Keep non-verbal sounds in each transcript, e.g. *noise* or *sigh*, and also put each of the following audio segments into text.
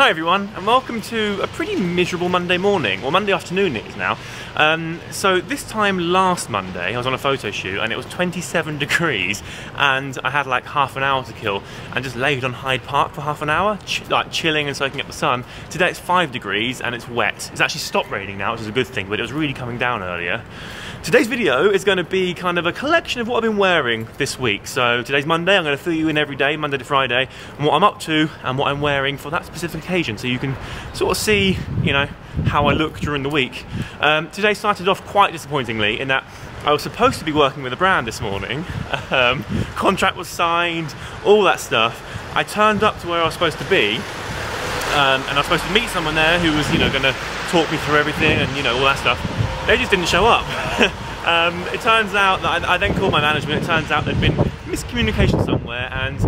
Hi everyone, and welcome to a pretty miserable Monday morning, or Monday afternoon it is now. Um, so this time last Monday, I was on a photo shoot and it was 27 *laughs* degrees, and I had like half an hour to kill, and just laid on Hyde Park for half an hour, ch like chilling and soaking up the sun. Today it's five degrees and it's wet. It's actually stopped raining now, which is a good thing, but it was really coming down earlier. Today's video is going to be kind of a collection of what I've been wearing this week. So today's Monday, I'm going to fill you in every day, Monday to Friday, and what I'm up to and what I'm wearing for that specific occasion. So you can sort of see, you know, how I look during the week. Um, today started off quite disappointingly in that I was supposed to be working with a brand this morning. *laughs* Um, contract was signed, all that stuff. I turned up to where I was supposed to be, um, and I was supposed to meet someone there who was, you know, going to talk me through everything and you know all that stuff they just didn't show up. *laughs* um, it turns out that I, I, then called my management. It turns out there'd been miscommunication somewhere, and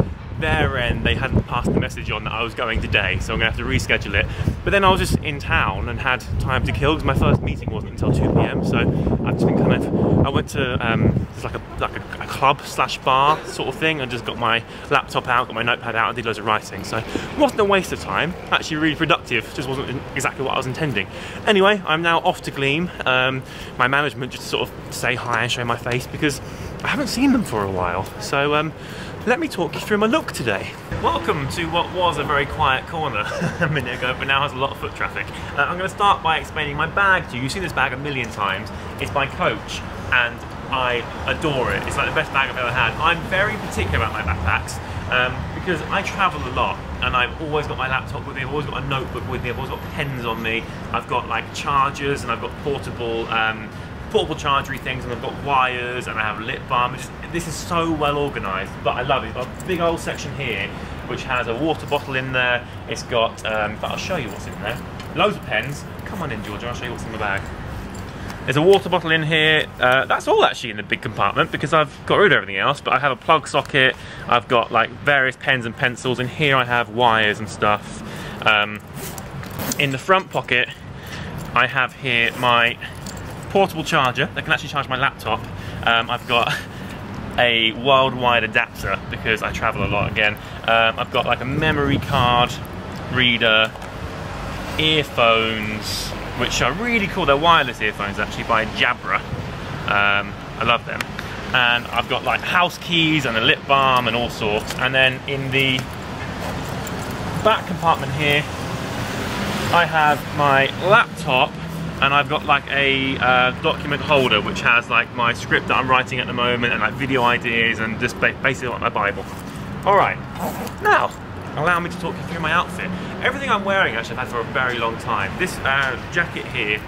their end they hadn't passed the message on that I was going today, so I'm gonna have to reschedule it. But then I was just in town and had time to kill because my first meeting wasn't until 2 p.m. So I've just been kind of I went to um, like a like a club slash bar sort of thing and just got my laptop out, got my notepad out, and did loads of writing. So wasn't a waste of time. Actually, really productive. Just wasn't exactly what I was intending. Anyway, I'm now off to Gleam. Um, my management just sort of say hi and show my face because I haven't seen them for a while. So. Um, let me talk you through my look today. Welcome to what was a very quiet corner *laughs* a minute ago, but now has a lot of foot traffic. Uh, I'm going to start by explaining my bag to you. You've seen this bag a million times. It's by Coach, and I adore it. It's like the best bag I've ever had. I'm very particular about my backpacks um, because I travel a lot and I've always got my laptop with me, I've always got a notebook with me, I've always got pens on me, I've got like chargers and I've got portable um, portable chargery things and I've got wires and I have lip balm. Just, this is so well organised, but I love it. Got a big old section here which has a water bottle in there. It's got, um, but I'll show you what's in there. Loads of pens. Come on in, Georgia, I'll show you what's in the bag. There's a water bottle in here. Uh, that's all actually in the big compartment because I've got rid of everything else, but I have a plug socket. I've got like various pens and pencils. In here I have wires and stuff. Um, in the front pocket, I have here my portable charger that can actually charge my laptop. Um, I've got a worldwide adapter because I travel a lot again. Um, I've got like a memory card reader, earphones, which are really cool. They're wireless earphones actually by Jabra. Um, I love them. And I've got like house keys and a lip balm and all sorts. And then in the back compartment here, I have my laptop and I've got like a uh, document holder which has like my script that I'm writing at the moment and like video ideas and just basically like my Bible. All right, now allow me to talk you through my outfit. Everything I'm wearing actually I've had for a very long time. This uh, jacket here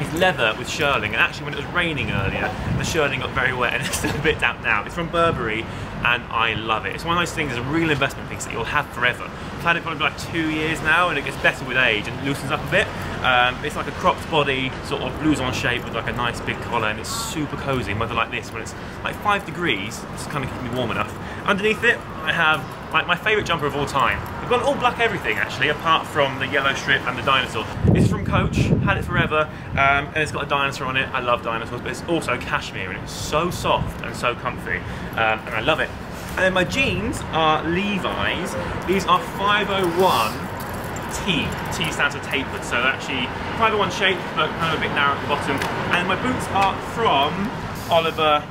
is leather with shearling and actually when it was raining earlier the shearling got very wet and *laughs* it's a bit damp now. It's from Burberry and I love it. It's one of those things, a real investment piece that you'll have forever. I've had it for like two years now and it gets better with age and loosens up a bit. Um, it's like a cropped body, sort of blouson shape with like a nice big collar and it's super cozy, weather like this when it's like five degrees, it's kind of keeping me warm enough. Underneath it, I have like my favourite jumper of all time. I've got all black everything actually, apart from the yellow strip and the dinosaur. It's from Coach, had it forever, um, and it's got a dinosaur on it. I love dinosaurs, but it's also cashmere and it's so soft and so comfy, um, and I love it. And then my jeans are Levi's. These are 501 T. T stands for tapered, so actually 501 shape, but kind of a bit narrow at the bottom. And my boots are from Oliver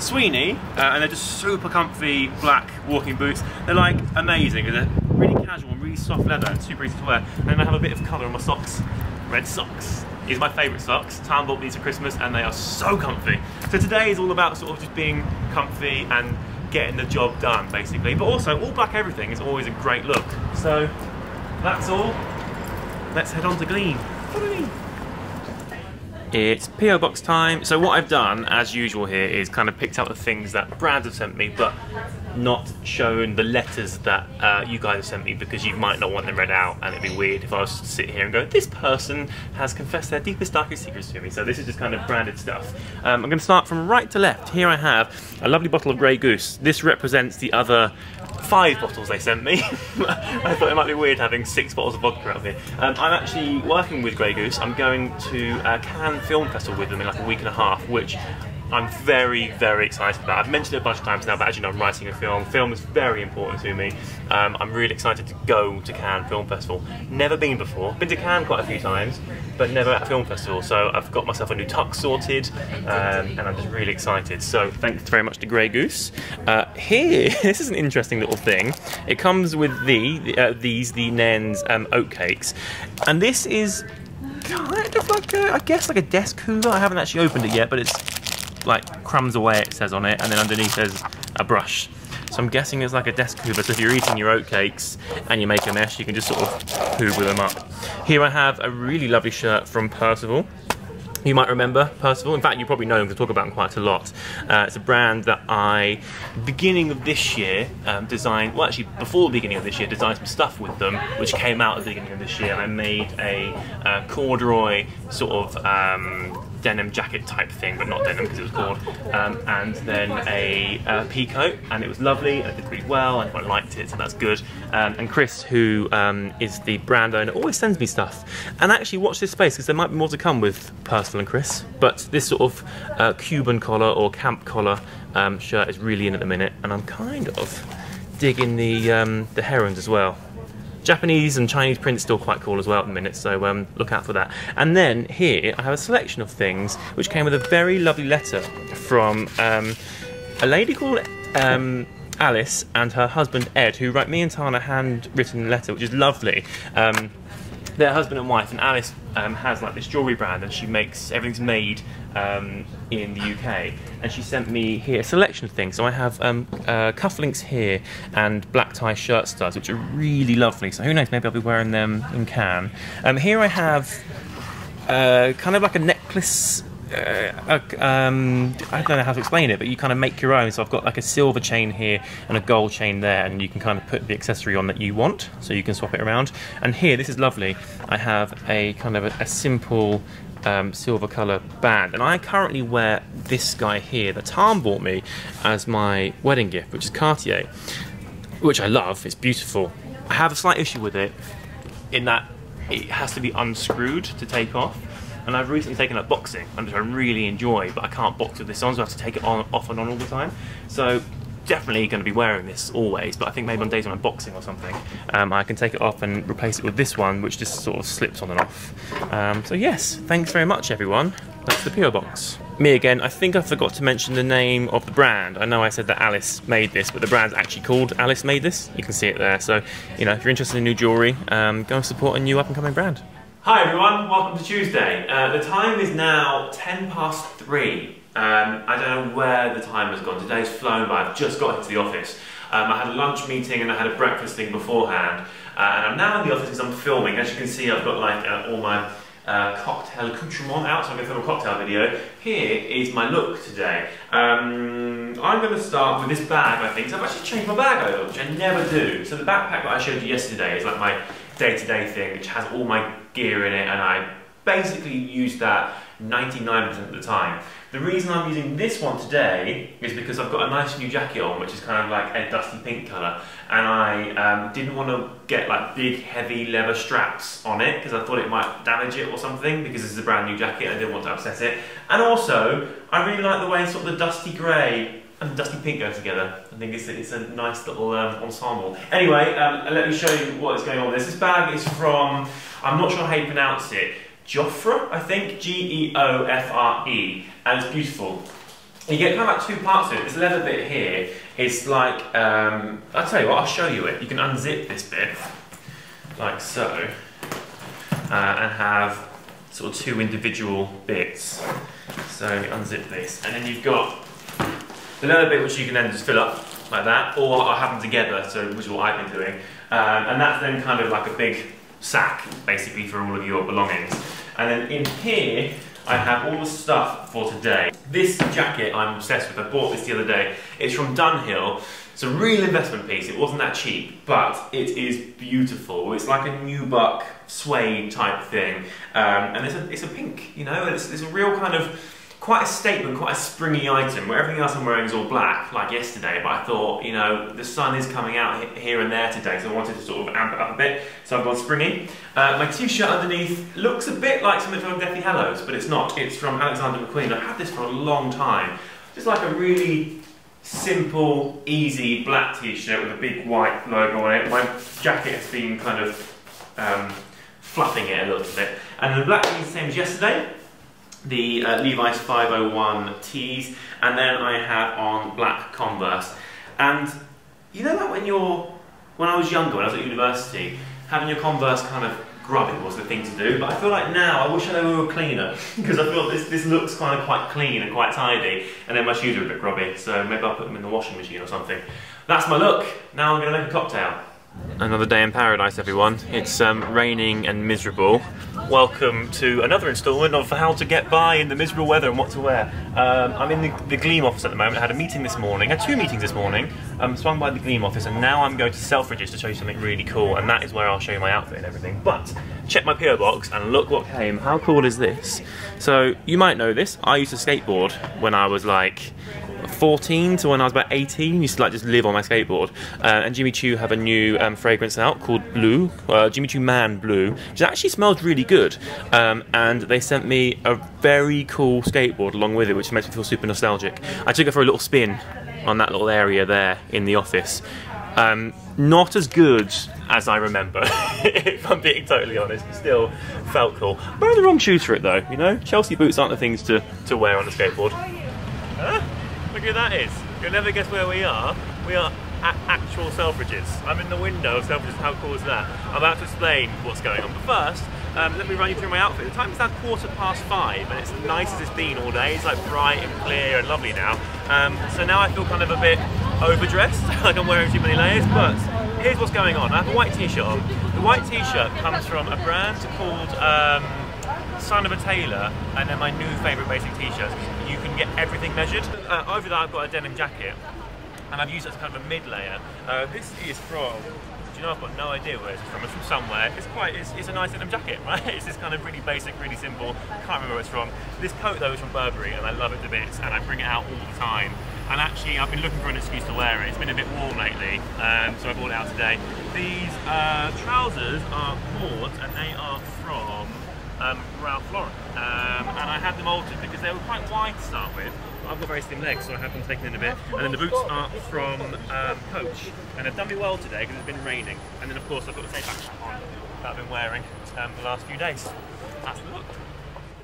Sweeney, uh, and they're just super comfy black walking boots. They're like amazing. They're really casual and really soft leather and super easy to wear. And I have a bit of colour on my socks. Red socks. These are my favourite socks. Tom bought these for Christmas and they are so comfy. So today is all about sort of just being comfy and getting the job done basically. But also all black everything is always a great look. So that's all. Let's head on to Gleam. It's PO box time. So what I've done, as usual here, is kind of picked out the things that brands have sent me, but not shown the letters that uh, you guys have sent me because you might not want them read out, and it'd be weird if I was to sit here and go, this person has confessed their deepest, darkest secrets to me. So this is just kind of branded stuff. Um, I'm going to start from right to left. Here I have a lovely bottle of Grey Goose. This represents the other five bottles they sent me. *laughs* I thought it might be weird having six bottles of vodka out here. Um, I'm actually working with Grey Goose. I'm going to a Cannes Film Festival with them in like a week and a half, which I'm very, very excited about. I've mentioned it a bunch of times now, but as you know, I'm writing a film. Film is very important to me. Um, I'm really excited to go to Cannes Film Festival. Never been before. Been to Cannes quite a few times, but never at a film festival. So I've got myself a new tuck sorted, um, and I'm just really excited. So thanks very much to Grey Goose. Uh, here, *laughs* this is an interesting little thing. It comes with the, uh, these, the Nairn's um, oat cakes, and this is kind of like a, I guess like a desk cooler. I haven't actually opened it yet, but it's like crumbs away it says on it and then underneath there's a brush so I'm guessing it's like a desk hoover so if you're eating your oatcakes and you make a mess you can just sort of hoover them up here I have a really lovely shirt from Percival you might remember Percival. In fact, you probably know him because I talk about him quite a lot. Uh, it's a brand that I, beginning of this year, um, designed, well actually before the beginning of this year, designed some stuff with them, which came out at the beginning of this year. And I made a uh, corduroy sort of um, denim jacket type thing, but not denim because it was cord, um, and then a uh, pea coat, and it was lovely, it did really well, and I liked it, so that's good. Um, and Chris, who um, is the brand owner, always sends me stuff. And actually watch this space, because there might be more to come with Percival and Chris, but this sort of uh, Cuban collar or camp collar um, shirt is really in at the minute, and I'm kind of digging the, um, the herons as well. Japanese and Chinese print still quite cool as well at the minute, so um, look out for that. And then here I have a selection of things which came with a very lovely letter from um, a lady called um, Alice and her husband Ed, who wrote me and Tana a handwritten letter, which is lovely. They're husband and wife, and Alice um, has like this jewelry brand, and she makes everything's made um, in the UK. And she sent me here a selection of things. So I have um, uh, cufflinks here and black tie shirt studs, which are really lovely. So who knows, maybe I'll be wearing them in Cannes. Um, here I have uh, kind of like a necklace uh, um, I don't know how to explain it, but you kind of make your own. So I've got like a silver chain here and a gold chain there, and you can kind of put the accessory on that you want, so you can swap it around. And here, this is lovely. I have a kind of a, a simple um, silver colour band, and I currently wear this guy here that Tom bought me as my wedding gift, which is Cartier, which I love. It's beautiful. I have a slight issue with it in that it has to be unscrewed to take off and I've recently taken up boxing, which I really enjoy, but I can't box with this on, so I have to take it on, off and on all the time. So definitely going to be wearing this always, but I think maybe on days when I'm boxing or something, um, I can take it off and replace it with this one, which just sort of slips on and off. Um, so yes, thanks very much everyone. That's the PO box. Me again, I think I forgot to mention the name of the brand. I know I said that Alice made this, but the brand's actually called Alice Made This. You can see it there. So, you know, if you're interested in new jewellery, um, go and support a new up and coming brand. Hi everyone, welcome to Tuesday. Uh, the time is now 10 past 3. Um, I don't know where the time has gone. Today's flown by. I've just got into the office. Um, I had a lunch meeting and I had a breakfast thing beforehand. Uh, and I'm now in the office as I'm filming. As you can see, I've got like uh, all my uh, cocktail accoutrement out, so I'm going to film a cocktail video. Here is my look today. Um, I'm going to start with this bag, I think. So I've actually changed my bag over, which I never do. So the backpack that I showed you yesterday is like my day-to-day -day thing, which has all my gear in it, and I basically use that 99% of the time. The reason I'm using this one today is because I've got a nice new jacket on, which is kind of like a dusty pink colour, and I um, didn't want to get like big, heavy leather straps on it because I thought it might damage it or something because this is a brand new jacket I didn't want to upset it. And also, I really like the way sort of the dusty grey and dusty pink go together. I think it's a, it's a nice little um, ensemble. Anyway, um, let me show you what is going on. This, this bag is from I'm not sure how you pronounce it. Geofre, I think, G-E-O-F-R-E, and it's beautiful. You get kind of like two parts of it. This leather bit here is like, um, I'll tell you what, I'll show you it. You can unzip this bit, like so, uh, and have sort of two individual bits. So unzip this, and then you've got the leather bit which you can then just fill up like that, or I have them together, so which is what I've been doing. Um, and that's then kind of like a big sack, basically, for all of your belongings. And then in here, I have all the stuff for today. This jacket I'm obsessed with, I bought this the other day. It's from Dunhill. It's a real investment piece, it wasn't that cheap, but it is beautiful. It's like a nubuck suede type thing. Um, and it's a, it's a pink, you know, it's, it's a real kind of quite a statement, quite a springy item where everything else I'm wearing is all black, like yesterday, but I thought, you know, the sun is coming out here and there today, so I wanted to sort of amp it up a bit, so I've gone springy. Uh, my t-shirt underneath looks a bit like something from Deathly Hallows, but it's not. It's from Alexander McQueen. I've had this for a long time. Just like a really simple, easy black t-shirt with a big white logo on it. My jacket has been kind of um, fluffing it a little bit. And the black is the same as yesterday the uh, Levi's 501 tees, and then I have on black Converse. And you know that when you're, when I was younger, when I was at university, having your Converse kind of grubby was the thing to do, but I feel like now I wish they were cleaner, *laughs* because I feel this, this looks kind of quite clean and quite tidy, and then my shoes are a bit grubby, so maybe I'll put them in the washing machine or something. That's my look. Now I'm going to make a cocktail. Another day in paradise, everyone. It's um, raining and miserable. Welcome to another instalment of how to get by in the miserable weather and what to wear. Um, I'm in the, the, Gleam office at the moment. I had a meeting this morning, I had two meetings this morning. I'm um, swung by the Gleam office and now I'm going to Selfridges to show you something really cool and that is where I'll show you my outfit and everything. But check my PO box and look what came. How cool is this? So you might know this. I used to skateboard when I was like 14 to when I was about 18, used to like just live on my skateboard. Uh, and Jimmy Choo have a new um, fragrance out called Blue, uh, Jimmy Choo Man Blue, which actually smells really good. Um, and they sent me a very cool skateboard along with it, which makes me feel super nostalgic. I took it for a little spin on that little area there in the office. Um, not as good as I remember, *laughs* if I'm being totally honest. Still felt cool. Wearing the wrong shoes for it though, you know? Chelsea boots aren't the things to, to wear on a skateboard. Huh? Who that is. You'll never guess where we are. We are at actual Selfridges. I'm in the window of Selfridges, how cool is that? I'm about to explain what's going on, but first, um, let me run you through my outfit. The time is now quarter past five, and it's nice as it's been all day. It's like bright and clear and lovely now. Um, so now I feel kind of a bit overdressed, like *laughs* I'm wearing too many layers, but here's what's going on. I have a white t-shirt on. The white t-shirt comes from a brand called um, Son of a Tailor, and they're my new favourite basic t-shirts. Get everything measured. Uh, over that I've got a denim jacket, and I've used it as kind of a mid layer. Uh, this is from, do you know, I've got no idea where it's from. It's from somewhere. It's quite, it's, it's a nice denim jacket, *laughs* right? It's this kind of really basic, really simple. Can't remember where it's from. This coat though is from Burberry, and I love it to bits, and I bring it out all the time. And actually, I've been looking for an excuse to wear it. It's been a bit warm lately, um, so I brought it out today. These uh, trousers are cords, and they are from um, Ralph Lauren. Um, and I had them altered because they were quite wide to start with. I've got very thin legs, so I had them taken in a bit. And then the boots are from um, Coach, and they've done me well today because it's been raining. And then of course I've got the same backpack on that I've been wearing um, the last few days. That's the look.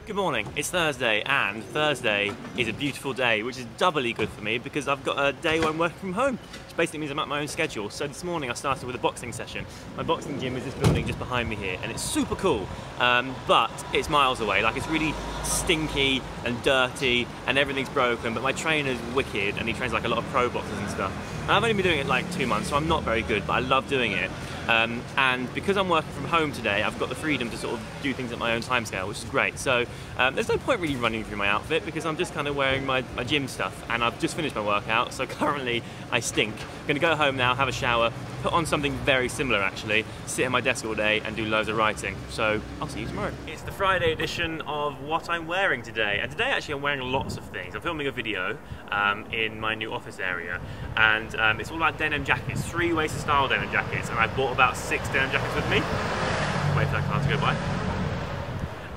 Good morning, it's Thursday and Thursday is a beautiful day which is doubly good for me because I've got a day where I'm working from home which basically means I'm at my own schedule. So this morning I started with a boxing session. My boxing gym is this building just behind me here and it's super cool um, but it's miles away like it's really stinky and dirty and everything's broken but my trainer's wicked and he trains like a lot of pro boxers and stuff. And I've only been doing it like two months so I'm not very good but I love doing it um, and because I'm working from home today, I've got the freedom to sort of do things at my own timescale, which is great. So um, there's no point really running through my outfit because I'm just kind of wearing my, my gym stuff and I've just finished my workout. So *laughs* currently I stink. I'm gonna go home now, have a shower, put on something very similar actually, sit at my desk all day and do loads of writing. So I'll see you tomorrow. It's the Friday edition of what I'm wearing today. And today actually I'm wearing lots of things. I'm filming a video um, in my new office area and um, it's all about denim jackets, three ways to style denim jackets. And I bought about six denim jackets with me. Wait for that car to go by.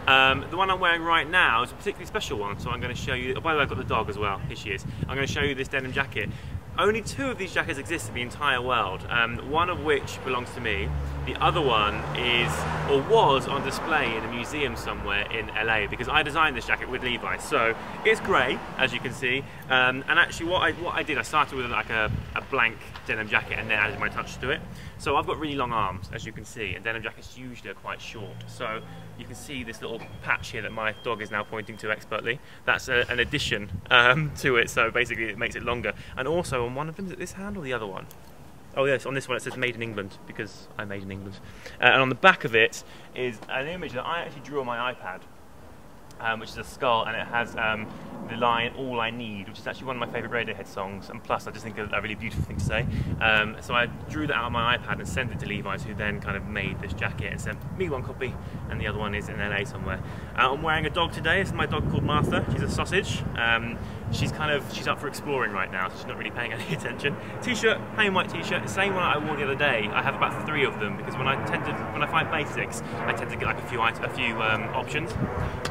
Um, the one I'm wearing right now is a particularly special one, so I'm going to show you. Oh, by the way, I've got the dog as well. Here she is. I'm going to show you this denim jacket. Only two of these jackets exist in the entire world, um, one of which belongs to me. The other one is, or was, on display in a museum somewhere in LA because I designed this jacket with Levi. So it's grey, as you can see, um, and actually what I, what I did, I started with like a, a blank denim jacket and then added my touch to it. So I've got really long arms, as you can see, and denim jackets usually are quite short. So you can see this little patch here that my dog is now pointing to expertly. That's a, an addition um, to it, so basically it makes it longer. And also on one of them, is it this hand or the other one? Oh yes, on this one it says made in England because I made in England. Uh, and on the back of it is an image that I actually drew on my iPad, um, which is a skull and it has um, the line All I Need, which is actually one of my favourite Radiohead songs, and plus I just think a, a really beautiful thing to say. Um, so I drew that out on my iPad and sent it to Levi's, who then kind of made this jacket and sent me one copy, and the other one is in LA somewhere. Uh, I'm wearing a dog today. it's my dog called Martha. She's a sausage. She's kind of she's up for exploring right now, so she's not really paying *laughs* any attention. T-shirt, plain white T-shirt, same one I wore the other day. I have about three of them because when I tend to when I find basics, I tend to get like a few a few um, options.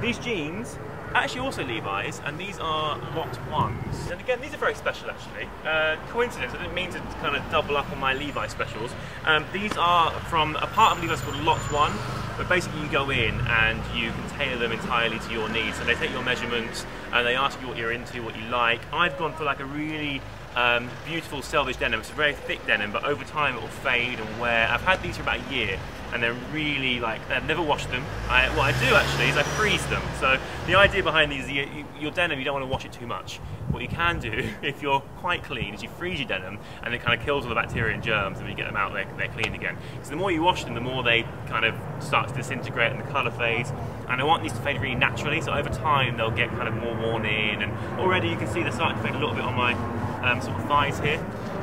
These jeans actually also Levi's, and these are lot ones. And again, these are very special actually. Uh, coincidence, I didn't mean to kind of double up on my Levi's specials. Um, these are from a part of Levi's called Lot One, but basically you go in and you can tailor them entirely to your needs. So they take your measurements and they ask you what you're into, what you like. I've gone for like a really um, beautiful selvage denim. It's a very thick denim, but over time it will fade and wear. I've had these for about a year, and they're really like I've never washed them. I, what I do actually is I freeze them. So the idea behind these, you, your denim, you don't want to wash it too much. What you can do, *laughs* if you're quite clean, is you freeze your denim, and it kind of kills all the bacteria and germs, and when you get them out, they're, they're clean again. Because the more you wash them, the more they kind of start to disintegrate and the colour fades. And I want these to fade really naturally, so over time they'll get kind of more worn in, and already you can see they're starting to fade a little bit on my um, sort of thighs here.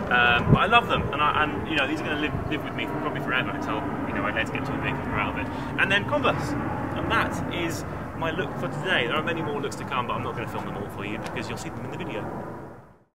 Um, but I love them, and, I, and, you know these are going to live, live with me probably forever until you know I let's get too big and grow out of it. And then Converse, and that is my look for today. There are many more looks to come, but I'm not going to film them all for you because you'll see them in the video.